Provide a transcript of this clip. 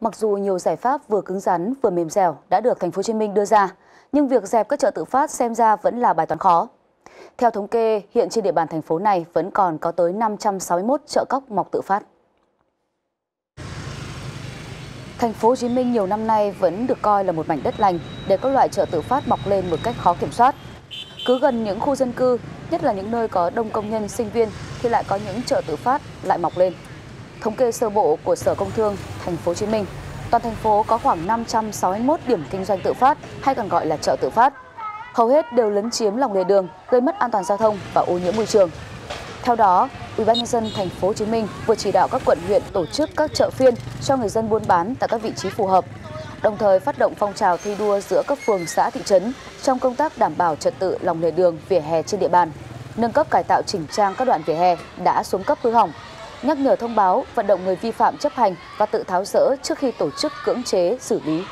Mặc dù nhiều giải pháp vừa cứng rắn vừa mềm dẻo đã được thành phố Hồ Chí Minh đưa ra, nhưng việc dẹp các chợ tự phát xem ra vẫn là bài toán khó. Theo thống kê, hiện trên địa bàn thành phố này vẫn còn có tới 561 chợ cóc mọc tự phát. Thành phố Hồ Chí Minh nhiều năm nay vẫn được coi là một mảnh đất lành để các loại chợ tự phát mọc lên một cách khó kiểm soát. Cứ gần những khu dân cư, nhất là những nơi có đông công nhân, sinh viên thì lại có những chợ tự phát lại mọc lên. Thống kê sơ bộ của Sở Công Thương Thành phố Hồ Chí Minh, toàn thành phố có khoảng 561 điểm kinh doanh tự phát hay còn gọi là chợ tự phát. Hầu hết đều lấn chiếm lòng lề đường, gây mất an toàn giao thông và ô nhiễm môi trường. Theo đó, Ủy ban nhân dân thành phố Hồ Chí Minh vừa chỉ đạo các quận huyện tổ chức các chợ phiên cho người dân buôn bán tại các vị trí phù hợp, đồng thời phát động phong trào thi đua giữa các phường xã thị trấn trong công tác đảm bảo trật tự lòng lề đường, vỉa hè trên địa bàn, nâng cấp cải tạo chỉnh trang các đoạn vỉa hè đã xuống cấp hư hỏng, nhắc nhở thông báo, vận động người vi phạm chấp hành và tự tháo rỡ trước khi tổ chức cưỡng chế xử lý.